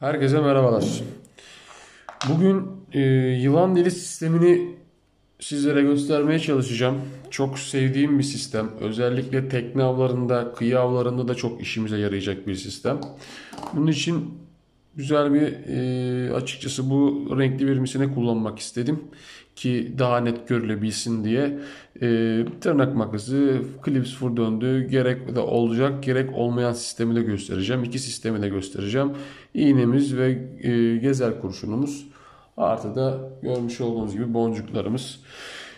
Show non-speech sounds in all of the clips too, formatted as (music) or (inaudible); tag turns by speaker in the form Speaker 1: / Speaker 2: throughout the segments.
Speaker 1: Herkese merhabalar. Bugün e, yılan dili sistemini sizlere göstermeye çalışacağım. Çok sevdiğim bir sistem. Özellikle tekne avlarında, kıyı avlarında da çok işimize yarayacak bir sistem. Bunun için güzel bir e, açıkçası bu renkli bir misine kullanmak istedim ki daha net görülebilsin diye e, tırnak makası, klips fur döndü gerek de olacak gerek olmayan sistemi de göstereceğim. İki sistemi de göstereceğim. İğnemiz ve e, gezer kurşunumuz artı da görmüş olduğunuz gibi boncuklarımız.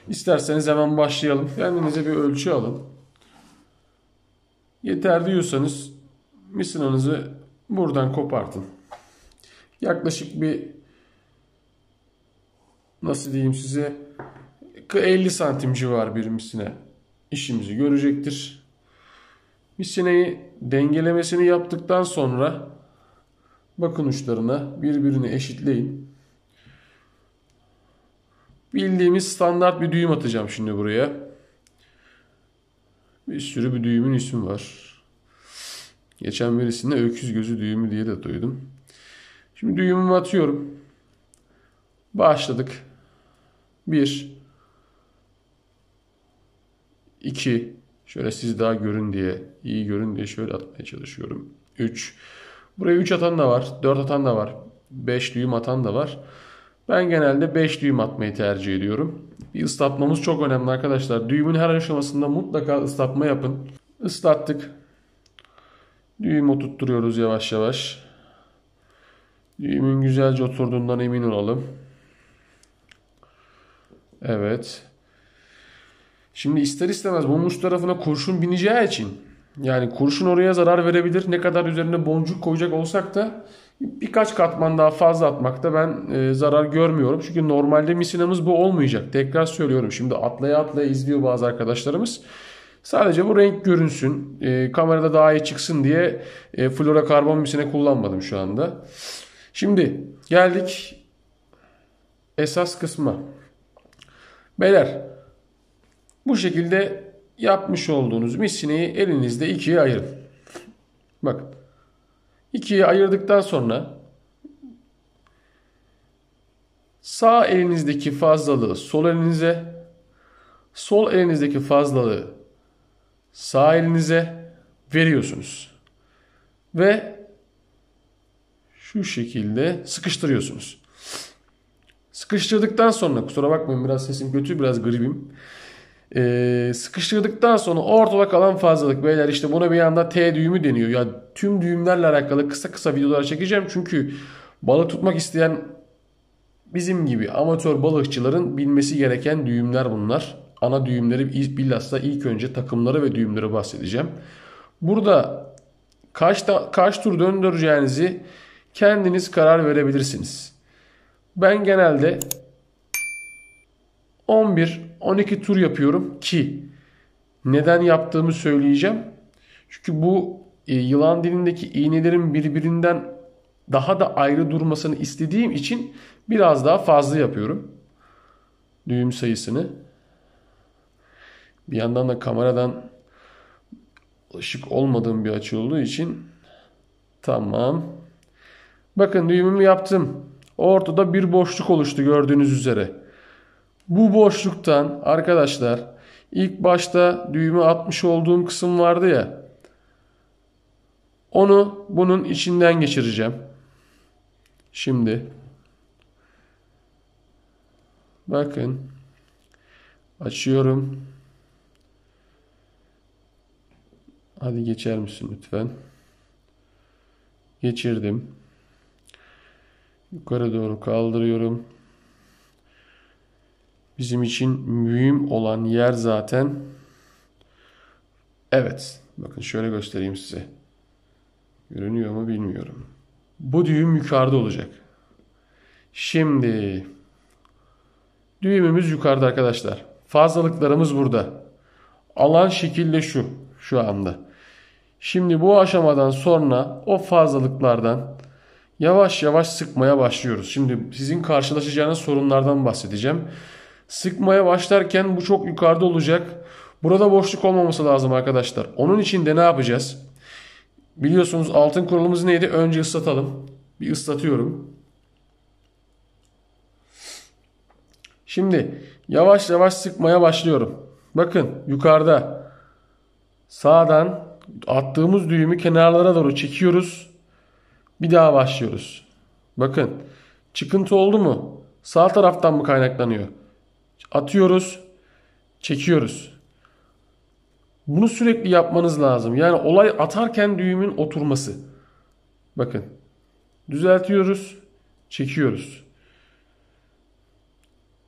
Speaker 1: İsterseniz hemen başlayalım. Kendinize bir ölçü alın. Yeter diyorsanız misinanızı buradan kopartın. Yaklaşık bir nasıl diyeyim size 50 santim civar bir misine işimizi görecektir. Misineyi dengelemesini yaptıktan sonra bakın uçlarına birbirini eşitleyin. Bildiğimiz standart bir düğüm atacağım şimdi buraya. Bir sürü bir düğümün ismi var. Geçen birisinde öküz gözü düğümü diye de duydum. Şimdi düğümümü atıyorum. Başladık. 1 2 Şöyle siz daha görün diye, iyi görün diye şöyle atmaya çalışıyorum. 3 Buraya 3 atan da var, 4 atan da var, 5 düğüm atan da var. Ben genelde 5 düğüm atmayı tercih ediyorum. Bir ıslatmamız çok önemli arkadaşlar. Düğümün her aşamasında mutlaka ıslatma yapın. Islattık. Düğüm oturtturuyoruz yavaş yavaş. Düğümün güzelce oturduğundan emin olalım. Evet. Şimdi ister istemez bunun tarafına kurşun bineceği için yani kurşun oraya zarar verebilir. Ne kadar üzerine boncuk koyacak olsak da birkaç katman daha fazla atmakta ben e, zarar görmüyorum. Çünkü normalde misinamız bu olmayacak. Tekrar söylüyorum. Şimdi atlaya atlaya izliyor bazı arkadaşlarımız. Sadece bu renk görünsün. E, kamerada daha iyi çıksın diye e, karbon misine kullanmadım şu anda. Şimdi geldik esas kısma. Beyler bu şekilde yapmış olduğunuz misineyi elinizde ikiye ayırın. Bakın. ikiye ayırdıktan sonra sağ elinizdeki fazlalığı sol elinize, sol elinizdeki fazlalığı sağ elinize veriyorsunuz. Ve şu şekilde sıkıştırıyorsunuz. Sıkıştırdıktan sonra kusura bakmayın biraz sesim kötü biraz gribim. Ee, sıkıştırdıktan sonra ortada kalan fazlalık beyler işte buna bir yanda T düğümü deniyor. Ya tüm düğümlerle alakalı kısa kısa videolar çekeceğim. Çünkü balık tutmak isteyen bizim gibi amatör balıkçıların bilmesi gereken düğümler bunlar. Ana düğümleri bilhassa ilk önce takımları ve düğümleri bahsedeceğim. Burada kaç, da, kaç tur döndüreceğinizi kendiniz karar verebilirsiniz. Ben genelde 11-12 tur yapıyorum ki neden yaptığımı söyleyeceğim. Çünkü bu e, yılan dilindeki iğnelerin birbirinden daha da ayrı durmasını istediğim için biraz daha fazla yapıyorum. Düğüm sayısını. Bir yandan da kameradan ışık olmadığım bir açı olduğu için tamam. Bakın düğümümü yaptım. Ortada bir boşluk oluştu gördüğünüz üzere. Bu boşluktan arkadaşlar ilk başta düğümü atmış olduğum kısım vardı ya. Onu bunun içinden geçireceğim. Şimdi bakın açıyorum. Hadi geçer misin lütfen? Geçirdim. Yukarı doğru kaldırıyorum. Bizim için mühim olan yer zaten Evet. Bakın şöyle göstereyim size. Görünüyor mu bilmiyorum. Bu düğüm yukarıda olacak. Şimdi düğümümüz yukarıda arkadaşlar. Fazlalıklarımız burada. Alan şekilde şu. Şu anda. Şimdi bu aşamadan sonra o fazlalıklardan yavaş yavaş sıkmaya başlıyoruz. Şimdi sizin karşılaşacağınız sorunlardan bahsedeceğim. Sıkmaya başlarken bu çok yukarıda olacak. Burada boşluk olmaması lazım arkadaşlar. Onun için de ne yapacağız? Biliyorsunuz altın kuralımız neydi? Önce ıslatalım. Bir ıslatıyorum. Şimdi yavaş yavaş sıkmaya başlıyorum. Bakın yukarıda sağdan attığımız düğümü kenarlara doğru çekiyoruz. Bir daha başlıyoruz. Bakın çıkıntı oldu mu? Sağ taraftan mı kaynaklanıyor? Atıyoruz, çekiyoruz. Bunu sürekli yapmanız lazım. Yani olay atarken düğümün oturması. Bakın. Düzeltiyoruz, çekiyoruz.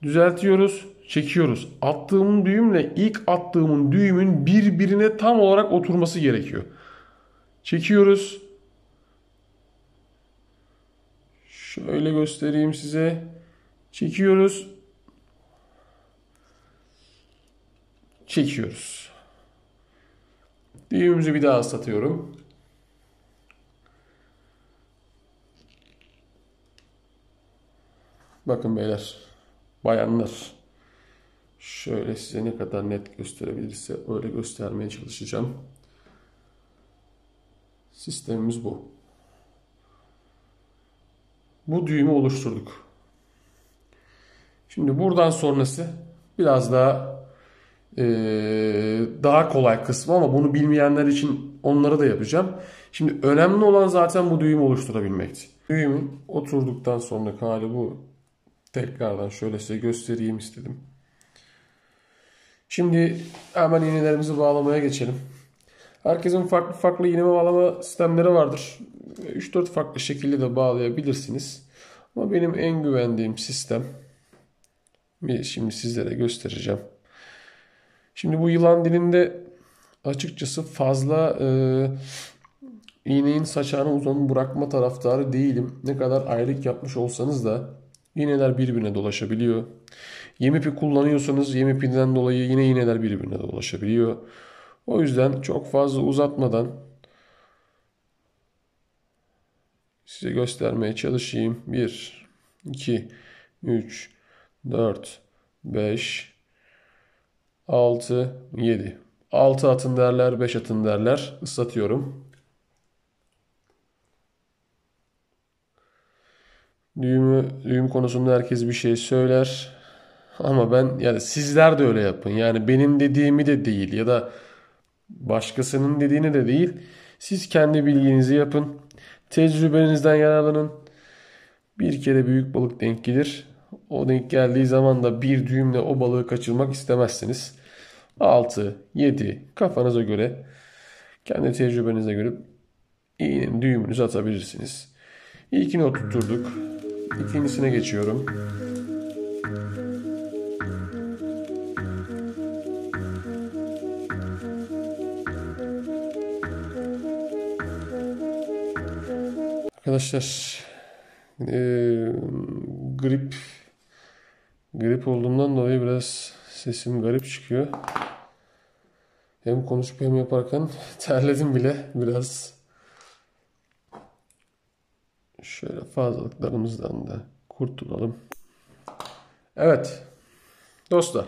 Speaker 1: Düzeltiyoruz, çekiyoruz. Attığım düğümle ilk attığımın düğümün birbirine tam olarak oturması gerekiyor. Çekiyoruz. Şöyle göstereyim size. Çekiyoruz. Çekiyoruz. Düğümümüzü bir daha ıslatıyorum. Bakın beyler. Bayanlar. Şöyle size ne kadar net gösterebilirse öyle göstermeye çalışacağım. Sistemimiz bu. Bu düğümü oluşturduk. Şimdi buradan sonrası biraz daha e, daha kolay kısmı ama bunu bilmeyenler için onları da yapacağım. Şimdi önemli olan zaten bu düğümü oluşturabilmekti. Düğümün oturduktan sonra hali bu. Tekrardan şöyle size göstereyim istedim. Şimdi hemen iğnelerimizi bağlamaya geçelim. Herkesin farklı farklı iğne bağlama sistemleri vardır. 3-4 farklı şekilde de bağlayabilirsiniz. Ama benim en güvendiğim sistem şimdi sizlere göstereceğim. Şimdi bu yılan dilinde açıkçası fazla e, iğnenin saçağını uzun bırakma taraftarı değilim. Ne kadar ayrık yapmış olsanız da iğneler birbirine dolaşabiliyor. Yem ipi kullanıyorsanız yem ipinden dolayı yine iğneler birbirine dolaşabiliyor. O yüzden çok fazla uzatmadan size göstermeye çalışayım. 1, 2, 3, 4, 5, 6, 7. 6 atın derler, 5 atın derler. Islatıyorum. Düğümü, düğüm konusunda herkes bir şey söyler. Ama ben yani sizler de öyle yapın. Yani benim dediğimi de değil ya da başkasının dediğini de değil. Siz kendi bilginizi yapın. Tecrübenizden yararlanın. Bir kere büyük balık denk gelir. O denk geldiği zaman da bir düğümle o balığı kaçırmak istemezsiniz. 6, 7 kafanıza göre kendi tecrübenize göre iğnenin düğümünüzü atabilirsiniz. İlkini oturtturduk. İkincisine geçiyorum. Arkadaşlar e, grip grip olduğumdan dolayı biraz sesim garip çıkıyor. Hem konuşup hem yaparken (laughs) terledim bile biraz. Şöyle fazlalıklarımızdan da kurtulalım. Evet dostlar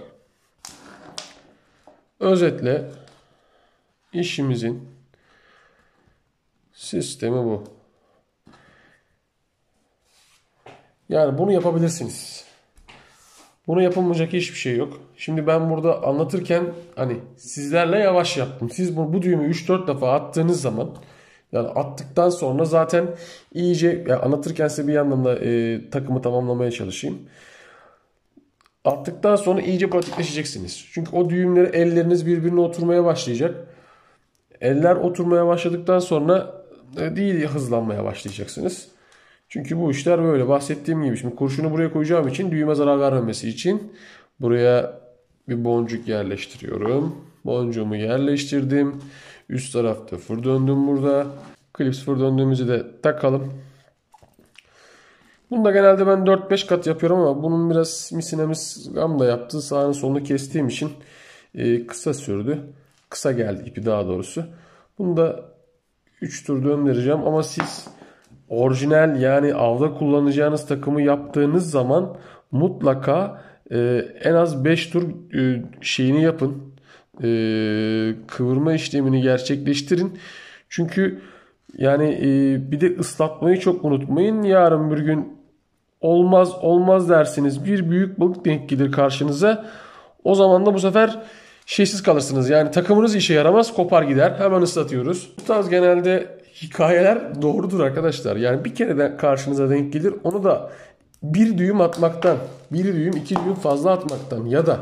Speaker 1: özetle işimizin sistemi bu. Yani bunu yapabilirsiniz. Bunu yapılmayacak hiçbir şey yok. Şimdi ben burada anlatırken hani sizlerle yavaş yaptım. Siz bu, bu düğümü 3-4 defa attığınız zaman yani attıktan sonra zaten iyice yani anlatırken size bir yandan da e, takımı tamamlamaya çalışayım. Attıktan sonra iyice pratikleşeceksiniz. Çünkü o düğümleri elleriniz birbirine oturmaya başlayacak. Eller oturmaya başladıktan sonra e, değil hızlanmaya başlayacaksınız. Çünkü bu işler böyle bahsettiğim gibi. Şimdi kurşunu buraya koyacağım için düğüme zarar vermemesi için buraya bir boncuk yerleştiriyorum. Boncuğumu yerleştirdim. Üst tarafta fır döndüm burada. Klips fır döndüğümüzü de takalım. Bunu da genelde ben 4-5 kat yapıyorum ama bunun biraz misinemiz gam da yaptı. Sağını solunu kestiğim için e, kısa sürdü. Kısa geldi ipi daha doğrusu. Bunu da 3 tur döndüreceğim ama siz orijinal yani avda kullanacağınız takımı yaptığınız zaman mutlaka e, en az 5 tur e, şeyini yapın. E, kıvırma işlemini gerçekleştirin. Çünkü Yani e, bir de ıslatmayı çok unutmayın. Yarın bir gün olmaz olmaz dersiniz. Bir büyük balık denk gelir karşınıza. O zaman da bu sefer şeysiz kalırsınız. Yani takımınız işe yaramaz kopar gider. Hemen ıslatıyoruz. Bu tarz genelde hikayeler doğrudur arkadaşlar. Yani bir kere de karşınıza denk gelir. Onu da bir düğüm atmaktan, bir düğüm iki düğüm fazla atmaktan ya da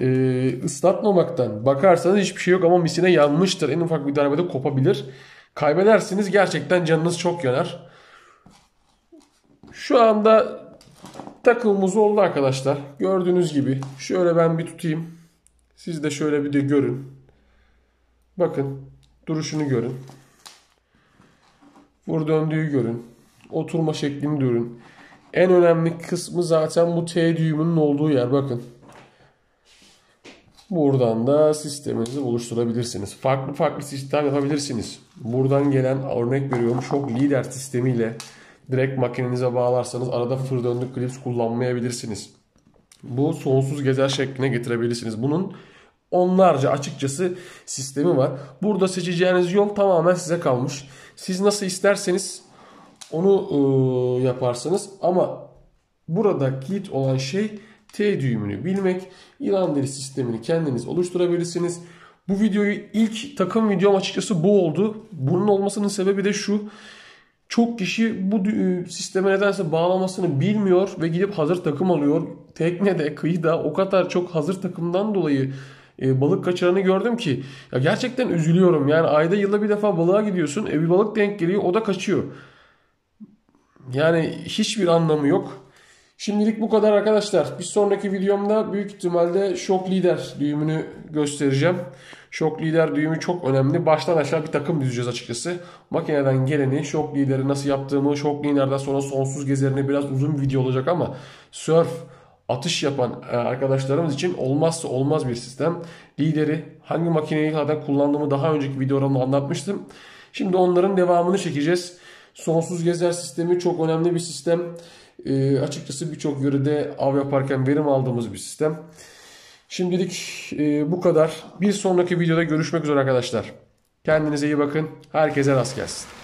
Speaker 1: e, ıslatmamaktan bakarsanız hiçbir şey yok ama misine yanmıştır. En ufak bir darbede kopabilir. Kaybedersiniz gerçekten canınız çok yanar. Şu anda takımımız oldu arkadaşlar. Gördüğünüz gibi. Şöyle ben bir tutayım. Siz de şöyle bir de görün. Bakın. Duruşunu görün. Vur döndüğü görün. Oturma şeklini görün. En önemli kısmı zaten bu T düğümünün olduğu yer. Bakın. Buradan da sisteminizi oluşturabilirsiniz. Farklı farklı sistem yapabilirsiniz. Buradan gelen örnek veriyorum şok lider sistemiyle direkt makinenize bağlarsanız arada fır döndük klips kullanmayabilirsiniz. Bu sonsuz gezer şekline getirebilirsiniz. Bunun onlarca açıkçası sistemi var. Burada seçeceğiniz yol tamamen size kalmış. Siz nasıl isterseniz onu ıı, yaparsınız ama burada kilit olan şey T düğümünü bilmek. İlan deri sistemini kendiniz oluşturabilirsiniz. Bu videoyu ilk takım videom açıkçası bu oldu. Bunun olmasının sebebi de şu. Çok kişi bu sisteme nedense bağlamasını bilmiyor ve gidip hazır takım alıyor. Teknede, kıyıda o kadar çok hazır takımdan dolayı e, balık kaçıranı gördüm ki ya gerçekten üzülüyorum. Yani ayda yılda bir defa balığa gidiyorsun. E bir balık denk geliyor o da kaçıyor. Yani hiçbir anlamı yok. Şimdilik bu kadar arkadaşlar. Bir sonraki videomda büyük ihtimalle şok lider düğümünü göstereceğim. Şok lider düğümü çok önemli. Baştan aşağı bir takım düzeceğiz açıkçası. Makineden geleni, şok lideri nasıl yaptığımı, şok liderden sonra sonsuz gezerini biraz uzun bir video olacak ama surf, atış yapan e, arkadaşlarımız için olmazsa olmaz bir sistem. Lideri hangi makineyi zaten kullandığımı daha önceki videolarımda anlatmıştım. Şimdi onların devamını çekeceğiz. Sonsuz gezer sistemi çok önemli bir sistem. E, açıkçası birçok yörede av yaparken verim aldığımız bir sistem. Şimdilik e, bu kadar. Bir sonraki videoda görüşmek üzere arkadaşlar. Kendinize iyi bakın. Herkese rast gelsin.